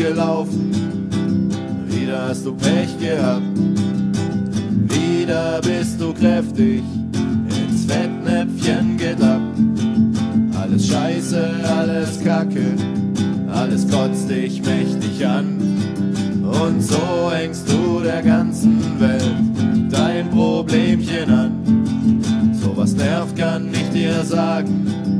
gelaufen, wieder hast du Pech gehabt. Wieder bist du kräftig ins Fettnäpfchen getappt. Alles scheiße, alles kacke, alles kotzt dich mächtig an. Und so hängst du der ganzen Welt dein Problemchen an. Sowas nervt, kann ich dir sagen,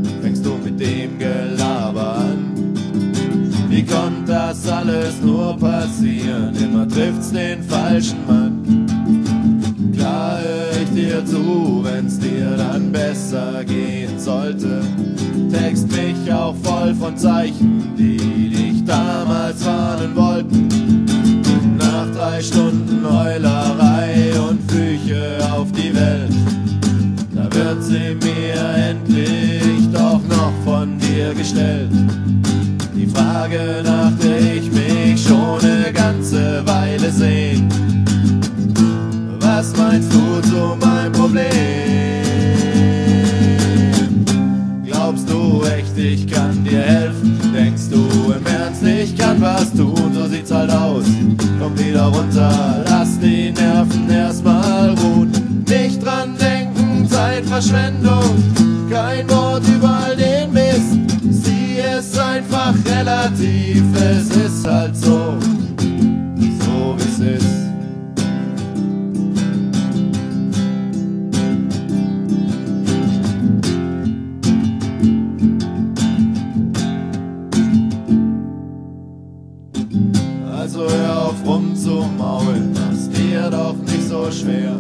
Wie konnte das alles nur passieren? Immer trifft's den falschen Mann. Klar ich dir zu, wenn's dir dann besser gehen sollte. Text mich auch voll von Zeichen, die dich damals warnen wollten. Nach drei Stunden Heulerei und Flüche auf die Welt, da wird sie mir endlich doch noch von dir gestellt. Die Frage, nach der ich mich schon eine ganze Weile sehn. Was meinst du zu meinem Problem? Glaubst du echt, ich kann dir helfen? Denkst du im Ernst, ich kann was tun? So sieht's halt aus. Komm wieder runter, lass die Nerven erstmal ruhen. Nicht dran denken, Zeitverschwendung. Kein Wort über all den Mist. Sieh es einfach relativ, es ist halt so. So wie's ist. Also hör auf rumzumaulen, mach's dir doch nicht so schwer.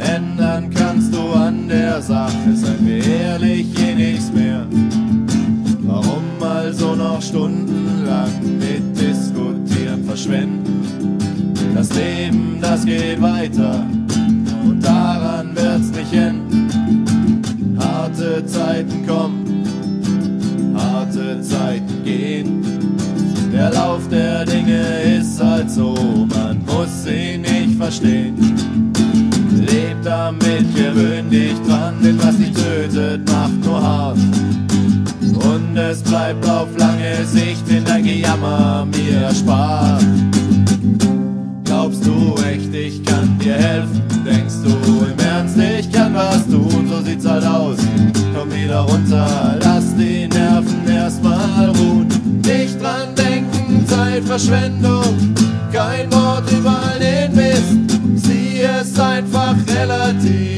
Ändern kannst du an der Sache, seien wir ehrlich, eh nichts mehr. Noch stundenlang mit Diskutieren verschwenden? Das Leben, das geht weiter und daran wird's nicht enden. Harte Zeiten kommen, harte Zeiten gehen. Der Lauf der Dinge ist halt so, man muss ihn nicht verstehen. Leb damit, gewöhn dich dran, denn was dich tötet, macht es bleibt auf lange Sicht in dein Gejammer mir erspart. Glaubst du echt, ich kann dir helfen? Denkst du im Ernst, ich kann was tun? So sieht's halt aus. Komm wieder runter, lass die Nerven erstmal ruhen. Nicht dran denken, Zeitverschwendung. Kein Wort über all den Mist. Sieh es einfach relativ.